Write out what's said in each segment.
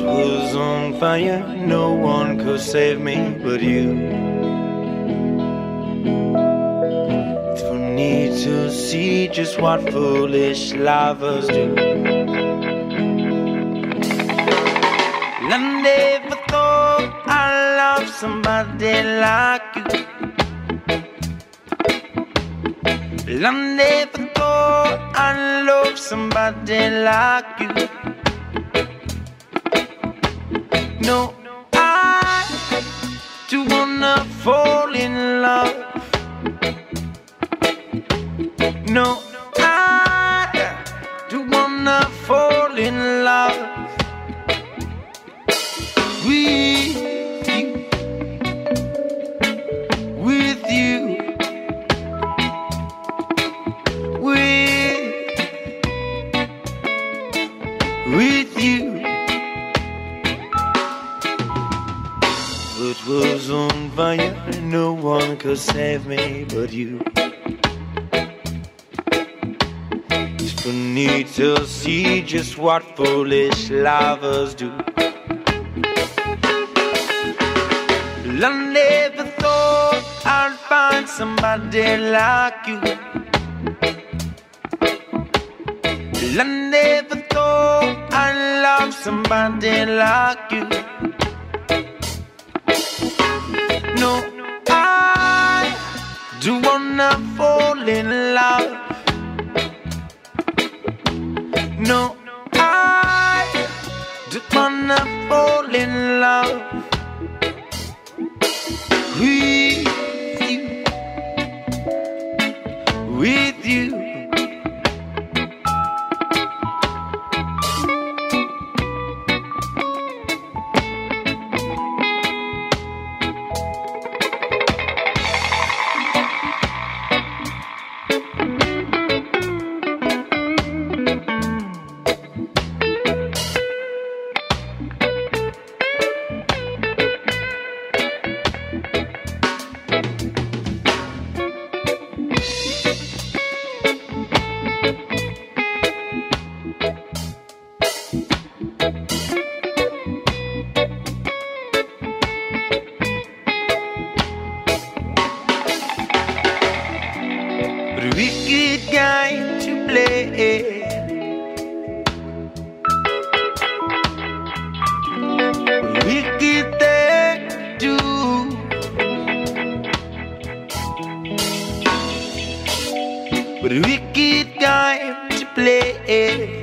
world was on fire, no one could save me but you. It's funny to see just what foolish lovers do. I never thought I'd love somebody like you. I never thought I'd love somebody like you. No, I do wanna fall in love. No, It was on fire, and no one could save me but you. It's funny to see just what foolish lovers do. I never thought I'd find somebody like you. I never thought I'd love somebody like you. No, I do wanna fall in love. No, I do wanna fall in love with you, with you. A wicked game to play. Wicked to do. But a wicked game to play.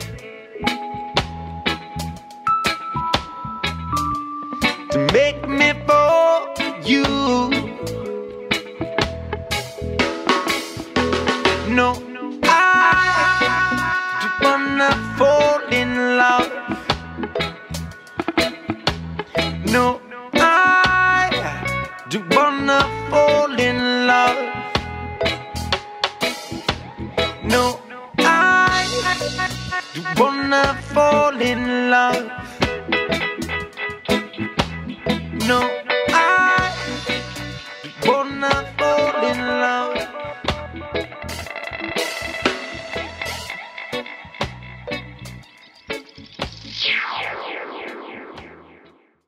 To make me for you. No, I do wanna fall in love. No, I do wanna fall in love. No, I do wanna fall in love.